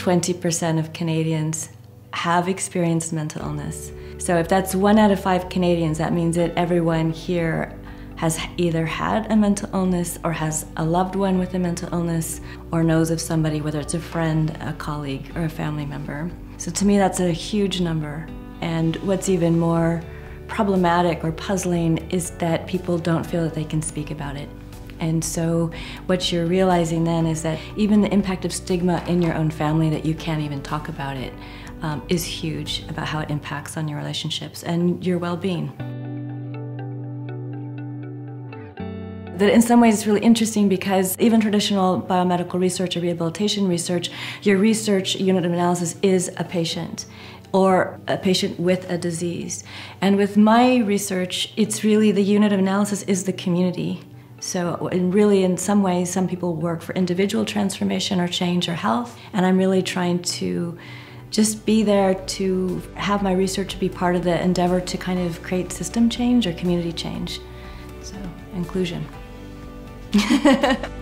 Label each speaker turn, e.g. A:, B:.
A: 20% of Canadians have experienced mental illness. So if that's one out of five Canadians, that means that everyone here has either had a mental illness or has a loved one with a mental illness or knows of somebody, whether it's a friend, a colleague, or a family member. So to me, that's a huge number. And what's even more problematic or puzzling is that people don't feel that they can speak about it. And so what you're realizing then is that even the impact of stigma in your own family that you can't even talk about it um, is huge about how it impacts on your relationships and your well-being. That in some ways it's really interesting because even traditional biomedical research or rehabilitation research, your research unit of analysis is a patient or a patient with a disease. And with my research, it's really the unit of analysis is the community. So, and really, in some ways, some people work for individual transformation or change or health, and I'm really trying to just be there to have my research be part of the endeavor to kind of create system change or community change. So, inclusion.